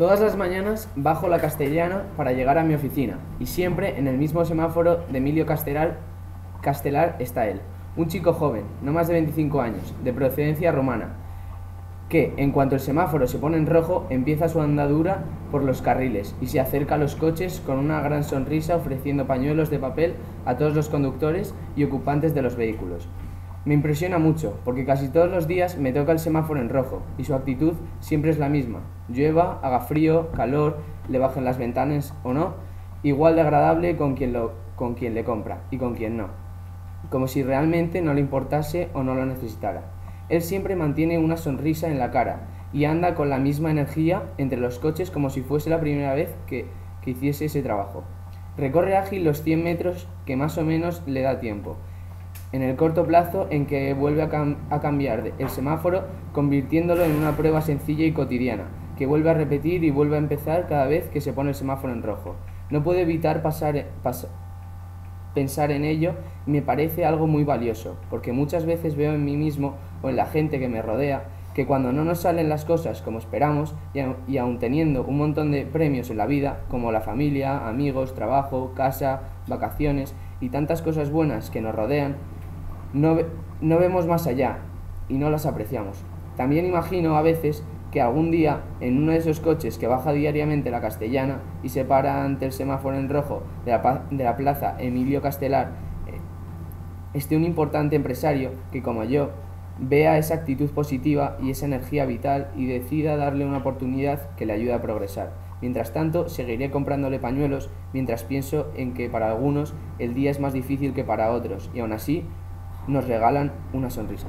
Todas las mañanas bajo la castellana para llegar a mi oficina y siempre en el mismo semáforo de Emilio Castelar, Castelar está él, un chico joven, no más de 25 años, de procedencia romana, que en cuanto el semáforo se pone en rojo empieza su andadura por los carriles y se acerca a los coches con una gran sonrisa ofreciendo pañuelos de papel a todos los conductores y ocupantes de los vehículos. Me impresiona mucho, porque casi todos los días me toca el semáforo en rojo, y su actitud siempre es la misma. Llueva, haga frío, calor, le bajen las ventanas o no, igual de agradable con quien, lo, con quien le compra y con quien no. Como si realmente no le importase o no lo necesitara. Él siempre mantiene una sonrisa en la cara y anda con la misma energía entre los coches como si fuese la primera vez que, que hiciese ese trabajo. Recorre ágil los 100 metros que más o menos le da tiempo en el corto plazo en que vuelve a, cambiar el semáforo, convirtiéndolo en una prueba sencilla y cotidiana, que vuelve a repetir y vuelve a empezar cada vez que se pone el semáforo en rojo. No puedo evitar pasar, pensar en ello me parece algo muy valioso, porque muchas veces veo en mí mismo o en la gente que me rodea que cuando no nos salen las cosas como esperamos y aun teniendo un montón de premios en la vida, como la familia, amigos, trabajo, casa, vacaciones y tantas cosas buenas que nos rodean, no, no vemos más allá y no las apreciamos. También imagino a veces que algún día en uno de esos coches que baja diariamente la castellana y se para ante el semáforo en rojo de la, de la plaza Emilio Castelar, eh, esté un importante empresario que como yo vea esa actitud positiva y esa energía vital y decida darle una oportunidad que le ayude a progresar. Mientras tanto, seguiré comprándole pañuelos mientras pienso en que para algunos el día es más difícil que para otros y aún así nos regalan una sonrisa.